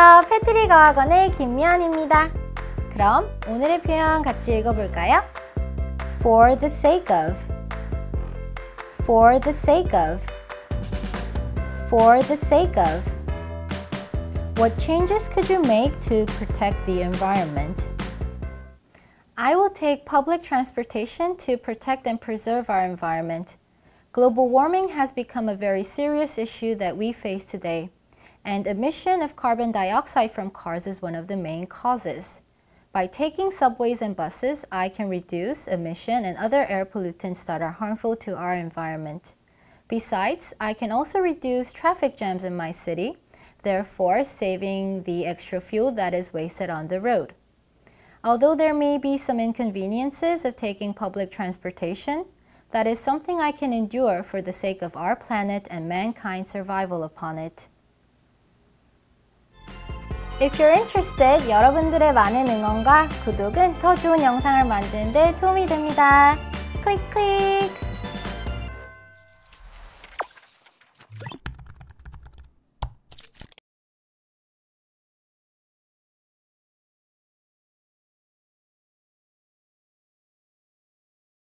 패트릭 어학원의 김미연입니다. 그럼 오늘의 표현 같이 읽어볼까요? For the sake of For the sake of For the sake of What changes could you make to protect the environment? I will take public transportation to protect and preserve our environment. Global warming has become a very serious issue that we face today, and emission of carbon dioxide from cars is one of the main causes. By taking subways and buses, I can reduce emission and other air pollutants that are harmful to our environment. Besides, I can also reduce traffic jams in my city, therefore saving the extra fuel that is wasted on the road. Although there may be some inconveniences of taking public transportation, that is something I can endure for the sake of our planet and mankind's survival upon it. If you're interested, 여러분들의 많은 응원과 구독은 더 좋은 영상을 만드는 데 도움이 됩니다. 클릭 클릭!